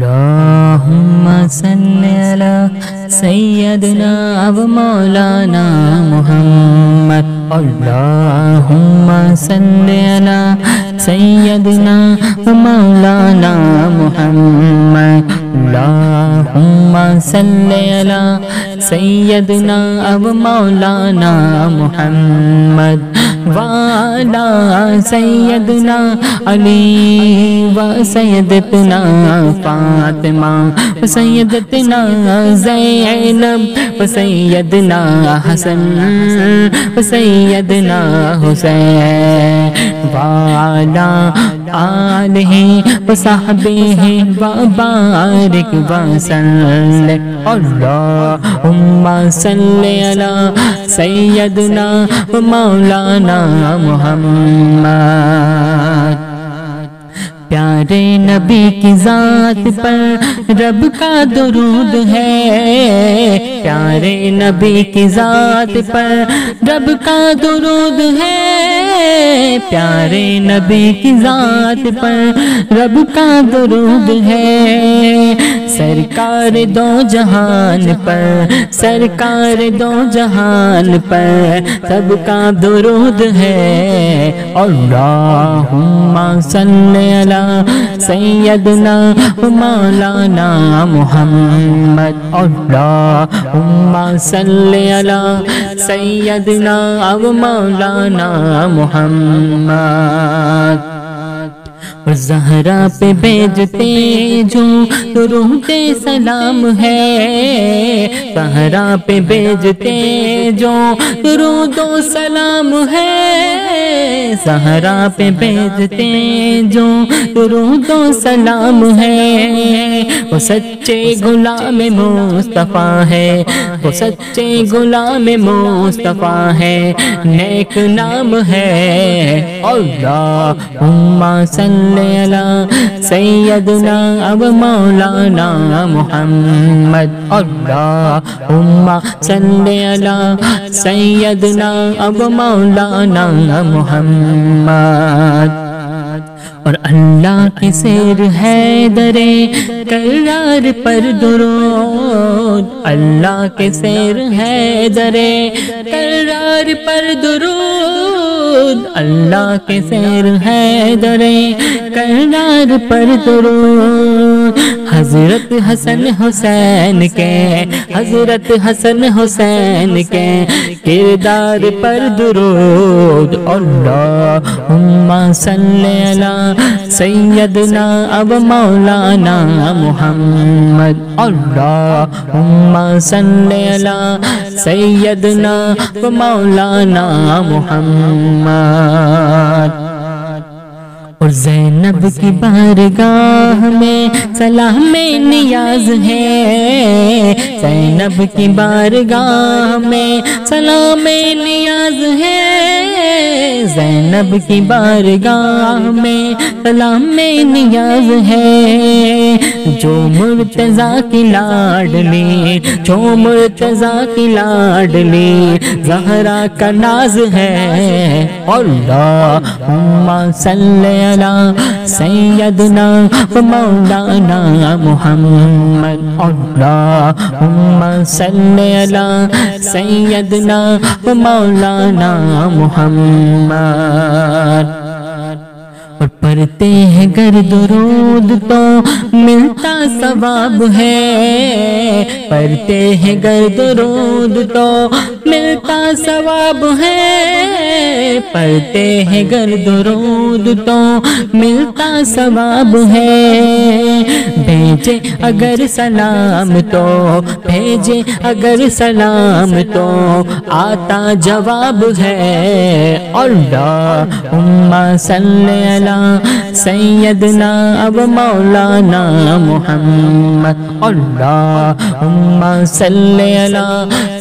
अल्लाहुम्मा सल्ली अला सैयदना व मौलाना मुहम्मद अल्लाहुम्मा सल्ली अला सैयदना व मौलाना मुहम्मद अल्लाहुम्मा सल्ली अला सैयदना व मौलाना मुहम्मद वाला सैयदना अली व सैयदतना फातिमा, व सैयदतना जैनब, व सैयदना हसन, व सैयदना हुसैन वाला आले व साहबे व बारिक वसल्ल अल्लाहुम्मा सल्ली अला सैयदना मौलाना मुहम्मद प्यारे नबी की जात पर रब का दुरूद है। प्यारे नबी की जात पर रब का दुरूद है। प्यारे नबी की जात पर रब का दुरूद है। सरकार दो जहान पर, सरकार दो जहान पर, सबका दुरूद है। अल्लाहुम्मा सल्ली अला सैयदना मौलाना मुहम्मद। अल्लाहुम्मा सल्ली अला सैयदना मौलाना मुहम्मद। जहरा पे भेजते जो दुरूद सलाम है। जहरा पे भेजते जो दुरूद सलाम है। सहरा पे भेजते जो दुरूद सलाम है। वो सच्चे गुलाम मुस्तफ़ा है। वो सच्चे गुलाम मुस्तफ़ा है, नेक नाम है। अल्लाहुम्मा सल्ली अला सैयदना अब मौलाना मुहम्मद। अल्लाहुम्मा सल्ली अला सैयदना अब मौलाना मुहम्मद। और अल्लाह के शेर है दरे करार पर दुरूद। अल्लाह के शेर है दरे करार पर दुरूद। अल्लाह के शेर है दरे, करनार पर दरूद। हज़रत हसन हुसैन के, हज़रत हसन हुसैन के किरदार पर दुरूद। अल्लाहुम्मा सल्ले सैयदना, अब मौलाना मुहम्मद अल्लाहुम्मा सल्ली अला सैयदना अब मौलाना मुहम्मद। और जैनब की बारगाह में सलाम में नियाज है। जैनब की बारगाह में सलाम में नियाज है। जैनब की बारगाह में सलाम में नियाज है। जो मुर्तजा की लाडली जो मुर्तजा की लाडली जहरा का नाज है। अल्लाहुम्मा सल्ली व मौलाना मुहम्मद। अल्लाहुम्मा सल्ली व मौलाना मुहम्मद और पढ़ते हैं गर दुरूद तो मिलता सवाब है। पढ़ते हैं गर दुरूद तो मिलता सवाब है। पढ़ते हैं गर दुरूद तो मिलता सवाब है। भेजे अगर सलाम तो भेजे अगर सलाम तो आता जवाब है। अल्लाह उम्मा सल्ली अला सैयदना अब मौलाना मोहम्मद अल्लाहुम्मा सल्ली अला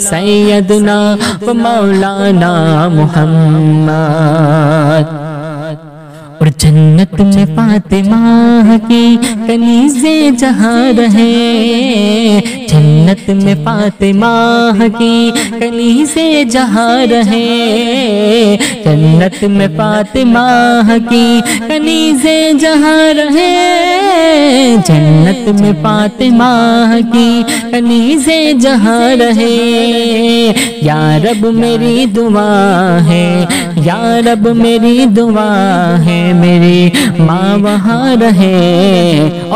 सैयदना अब मौलाना मुहम्मद। और जन्नत में फातिमा की कनीजे जहाँ रहे। जन्नत में फातिमा की कनीजे जहाँ रहे। जन्नत में फातिमा की कनीजे जहाँ रहे। जन्नत में फातिमा की कनीजे जहाँ रहे। या रब मेरी दुआ है या रब मेरी दुआ है। मेरी माँ वहाँ रहे।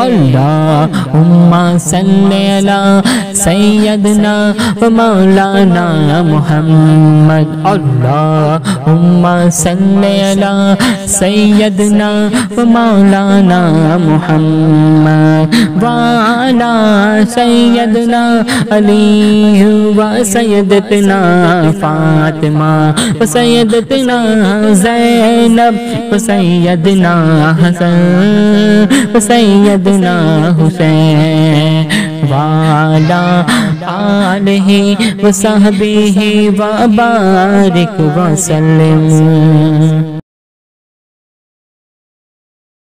अल्लाह उम्मा सल्ला सैयदना व मौलाना मोहम्मद। अल्लाह उम्मा सल्ला सैयदना व मौलाना मोहम्मद। वाला सैयदना अली व सैयदतना फातिमा सैयदतना जैनब व सैयदना हसन व सैयदना हुसैन वाला आलही व सहबी व बारिक वसल्लम